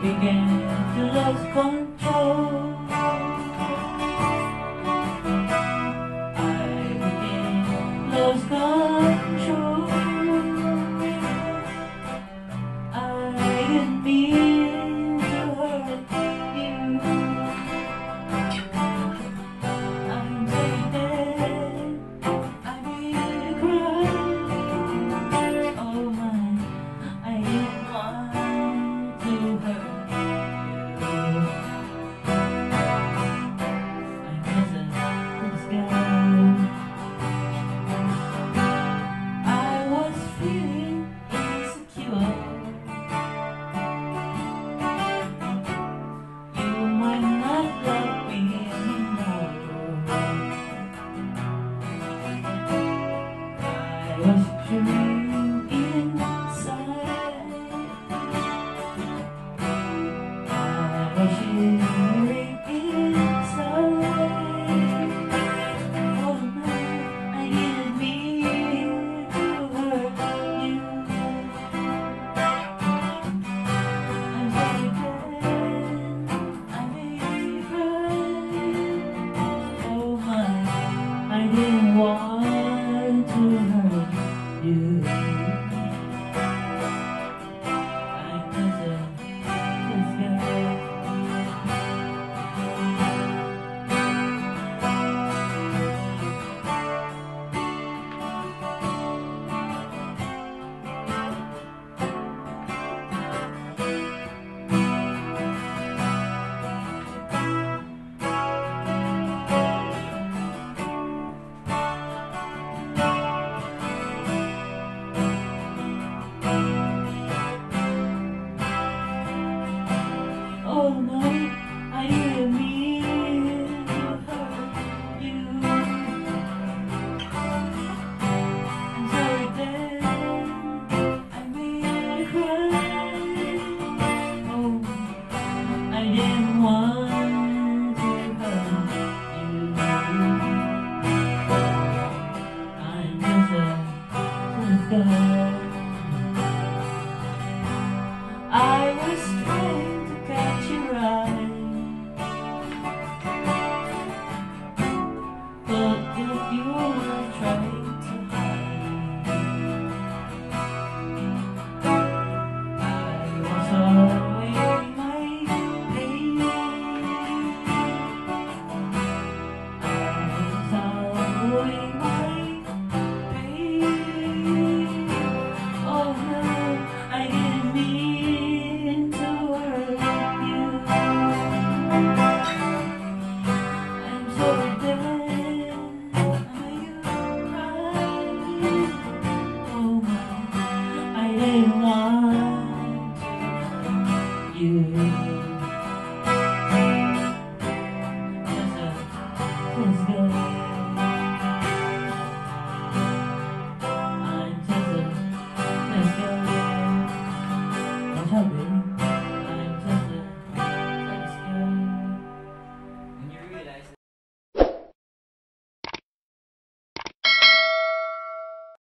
began to lose control. I began to lose control. I was